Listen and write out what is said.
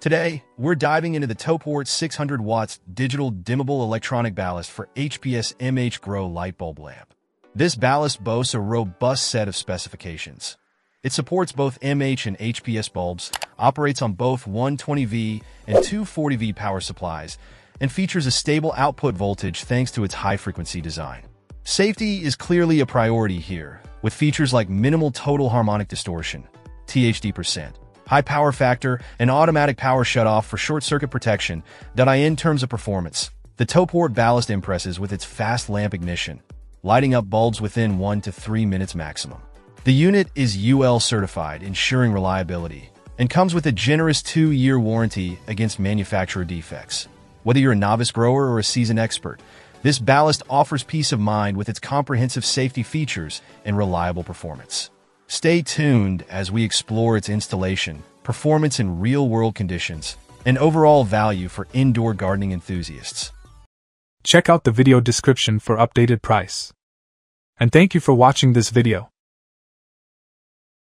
Today, we're diving into the TOPHORT 600 watts digital dimmable electronic ballast for HPS MH Grow light bulb lamp. This ballast boasts a robust set of specifications. It supports both MH and HPS bulbs, operates on both 120V and 240V power supplies, and features a stable output voltage thanks to its high-frequency design. Safety is clearly a priority here, with features like minimal total harmonic distortion, THD percent, high power factor, and automatic power shutoff for short-circuit protection that I in terms of performance. The TOPHORT ballast impresses with its fast lamp ignition, lighting up bulbs within 1 to 3 minutes maximum. The unit is UL certified, ensuring reliability, and comes with a generous 2-year warranty against manufacturer defects. Whether you're a novice grower or a seasoned expert, this ballast offers peace of mind with its comprehensive safety features and reliable performance. Stay tuned as we explore its installation, performance in real-world conditions, and overall value for indoor gardening enthusiasts. Check out the video description for updated price. And thank you for watching this video.